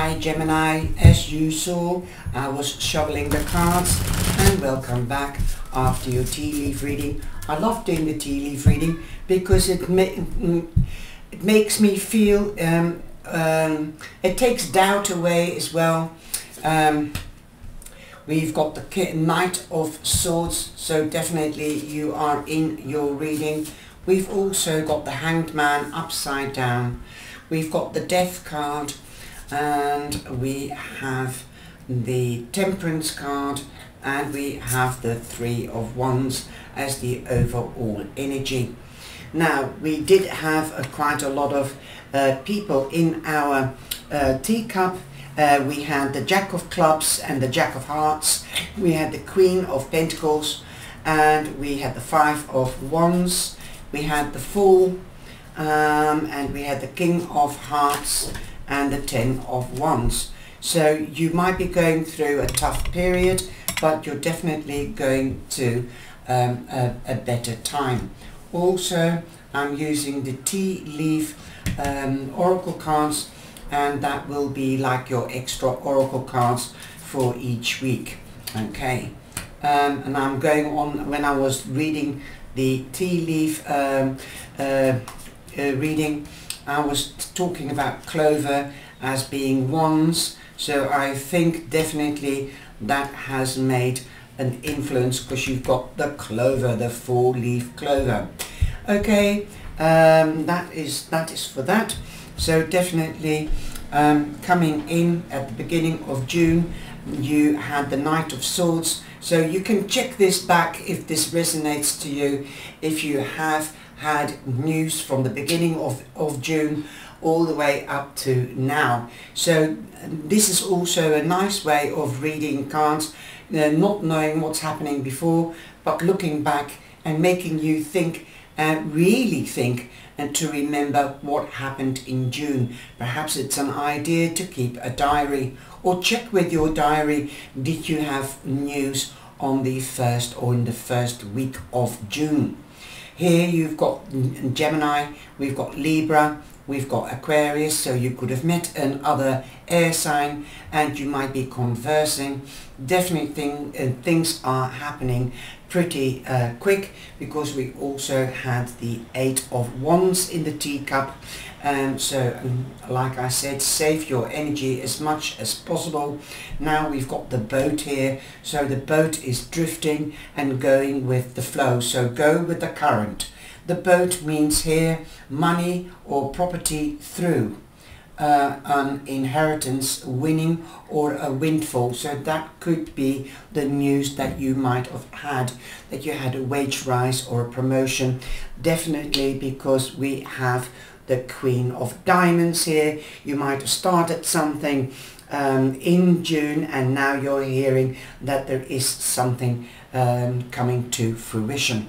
Hi Gemini, as you saw, I was shoveling the cards and welcome back after your tea leaf reading. I love doing the tea leaf reading because it, ma it makes me feel, um, um, it takes doubt away as well. Um, we've got the Knight of Swords, so definitely you are in your reading. We've also got the Hanged Man upside down. We've got the Death card and we have the Temperance card and we have the Three of Wands as the overall energy. Now we did have uh, quite a lot of uh, people in our uh, teacup. Uh, we had the Jack of Clubs and the Jack of Hearts. We had the Queen of Pentacles and we had the Five of Wands. We had the Fool um, and we had the King of Hearts and the Ten of Wands. So you might be going through a tough period, but you're definitely going to um, a, a, better time. Also, I'm using the tea leaf um, oracle cards and that will be like your extra oracle cards for each week. Okay. Um, and I'm going on when I was reading the tea leaf um, uh, uh, reading I was talking about clover as being wands so I think definitely that has made an influence because you've got the clover the four leaf clover. Okay um, that is that is for that. So definitely um, coming in at the beginning of June you had the Knight of Swords. So you can check this back if this resonates to you. If you have had news from the beginning of, of June all the way up to now. So this is also a nice way of reading cards, uh, not knowing what's happening before, but looking back and making you think and really think and to remember what happened in June. Perhaps it's an idea to keep a diary or check with your diary, did you have news on the first or in the first week of June. Here you've got Gemini, we've got Libra, we've got Aquarius, so you could have met another air sign and you might be conversing. Definitely thing, uh, things are happening pretty uh, quick because we also had the Eight of Wands in the teacup. And um, so um, like I said save your energy as much as possible. Now we've got the boat here. So the boat is drifting and going with the flow. So go with the current. The boat means here money or property through uh, an inheritance winning or a windfall so that could be the news that you might have had that you had a wage rise or a promotion definitely because we have the Queen of Diamonds here. You might have started something um, in June and now you're hearing that there is something um, coming to fruition.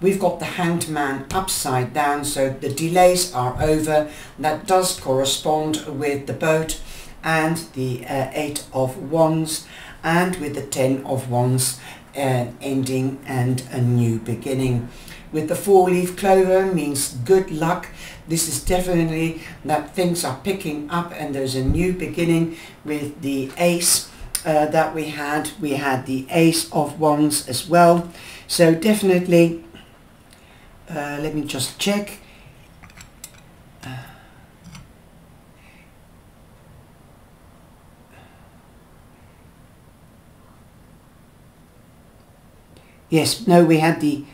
We've got the Hanged Man upside down, so the delays are over. That does correspond with the boat and the uh, Eight of Wands and with the Ten of Wands uh, ending and a new beginning with the four-leaf clover means good luck. This is definitely that things are picking up and there's a new beginning with the ace uh, that we had. We had the ace of wands as well. So definitely, uh, let me just check. Uh, yes, no, we had the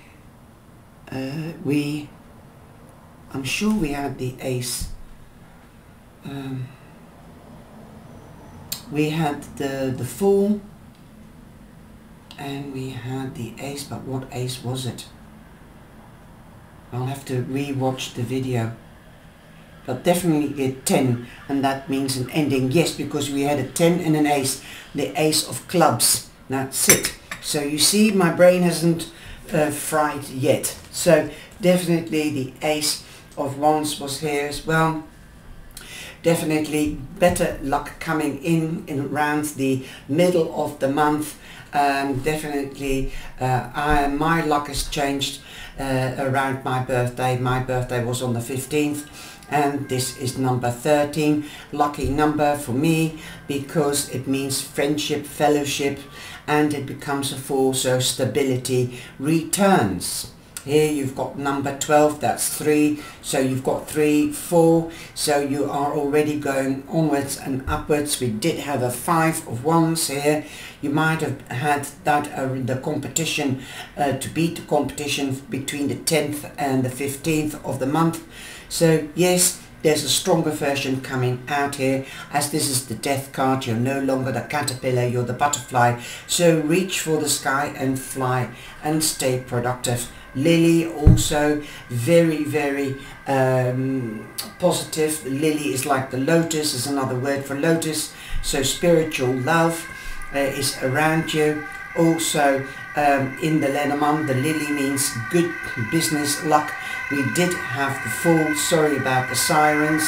uh, we I'm sure we had the ace um, we had the the fool and we had the ace but what ace was it I'll have to re-watch the video. But definitely a 10 and that means an ending. Yes because we had a 10 and an ace the ace of clubs. That's it so you see my brain hasn't uh, fried yet. So definitely the Ace of Wands was here as well. Definitely better luck coming in, in around the middle of the month. Um, definitely uh, I, my luck has changed uh, around my birthday. My birthday was on the 15th and this is number 13 lucky number for me because it means friendship fellowship and it becomes a four so stability returns here you've got number 12 that's 3 so you've got 3 4 so you are already going onwards and upwards. We did have a 5 of wands here. You might have had that uh, the competition uh, to beat the competition between the 10th and the 15th of the month. So yes there's a stronger version coming out here. As this is the death card you're no longer the caterpillar you're the butterfly. So reach for the sky and fly and stay productive Lily also very very um, positive. Lily is like the lotus is another word for lotus. So spiritual love uh, is around you. Also um, in the Lenormand the lily means good business luck. We did have the fall. Sorry about the sirens.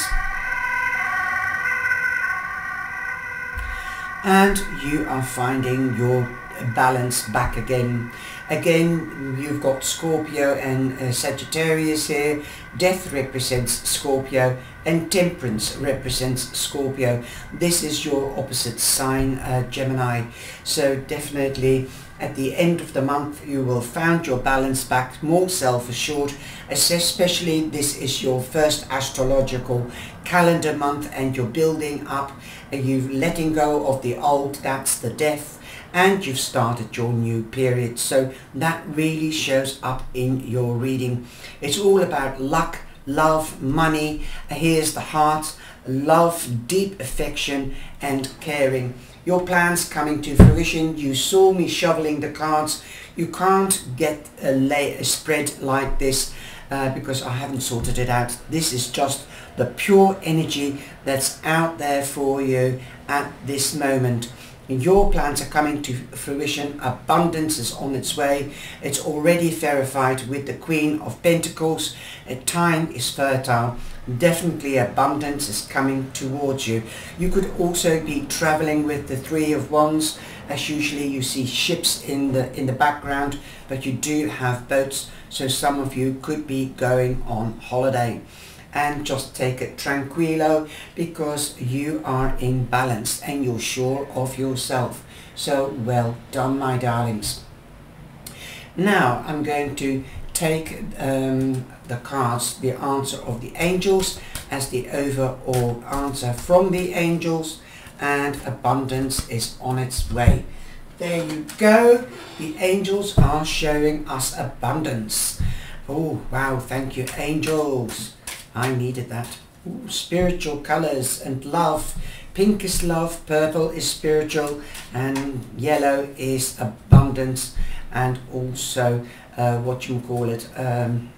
And you are finding your balance back again Again, you've got Scorpio and uh, Sagittarius here. Death represents Scorpio and Temperance represents Scorpio. This is your opposite sign, uh, Gemini. So definitely at the end of the month you will find your balance back, more self-assured, especially this is your first astrological calendar month and you're building up, and you're letting go of the old, that's the death and you've started your new period. So that really shows up in your reading. It's all about luck, love, money. Here's the heart, love, deep affection and caring. Your plans coming to fruition. You saw me shoveling the cards. You can't get a, lay, a spread like this uh, because I haven't sorted it out. This is just the pure energy that's out there for you at this moment your plans are coming to fruition. Abundance is on its way. It's already verified with the Queen of Pentacles. A Time is fertile. Definitely abundance is coming towards you. You could also be traveling with the Three of Wands. As usually you see ships in the in the background, but you do have boats. So some of you could be going on holiday and just take it tranquilo because you are in balance and you're sure of yourself. So well done my darlings. Now I'm going to take um, the cards, the answer of the angels as the overall answer from the angels and abundance is on its way. There you go. The angels are showing us abundance. Oh, wow. Thank you, angels. I needed that. Ooh, spiritual colors and love. Pink is love, purple is spiritual, and yellow is abundance, and also uh, what you call it, um,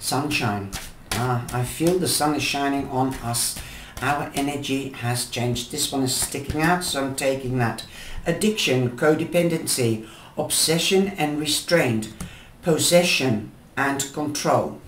sunshine. Ah, I feel the sun is shining on us. Our energy has changed. This one is sticking out, so I'm taking that. Addiction, codependency, obsession and restraint, possession and control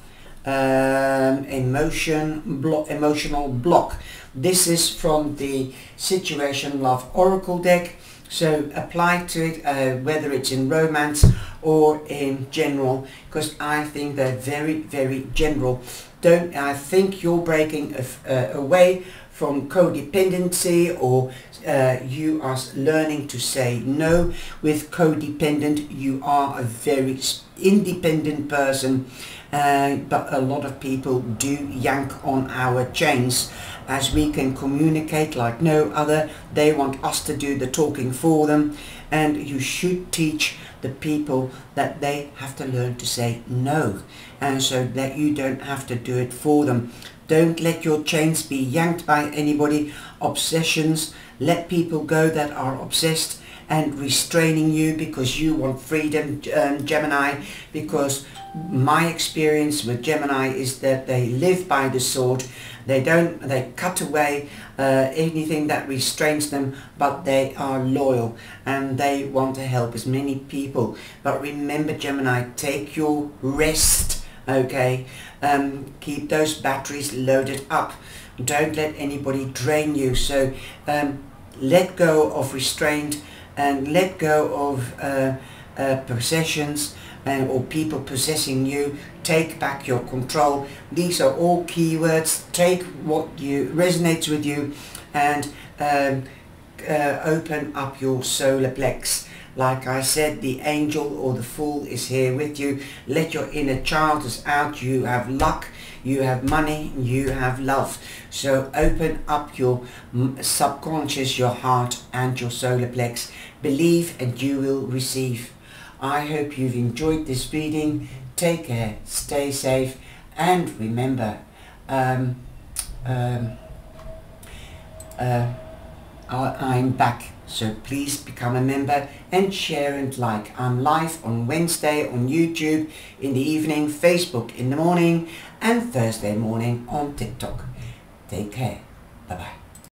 um, emotion block emotional block. This is from the situation love oracle deck. So apply to it uh, whether it's in romance or in general because I think they're very very general. Don't I think you're breaking uh, away from codependency or uh, you are learning to say no. With codependent you are a very independent person uh, but a lot of people do yank on our chains. As we can communicate like no other they want us to do the talking for them. And you should teach the people that they have to learn to say no and so that you don't have to do it for them. Don't let your chains be yanked by anybody. Obsessions let people go that are obsessed and restraining you because you want freedom um, Gemini because my experience with Gemini is that they live by the sword. They don't they cut away uh, anything that restrains them but they are loyal and they want to help as many people. But remember Gemini take your rest okay? Um, keep those batteries loaded up. Don't let anybody drain you. So um, let go of restraint and let go of uh, uh, possessions uh, or people possessing you. Take back your control. These are all keywords. Take what you resonates with you and um, uh, open up your solar plex. Like I said, the angel or the fool is here with you. Let your inner child is out. You have luck, you have money, you have love. So open up your subconscious, your heart and your solar plex. Believe and you will receive. I hope you've enjoyed this reading. Take care, stay safe and remember, um, um, uh, I'm back so please become a member and share and like. I'm live on Wednesday on YouTube in the evening, Facebook in the morning and Thursday morning on TikTok. Take care. Bye bye.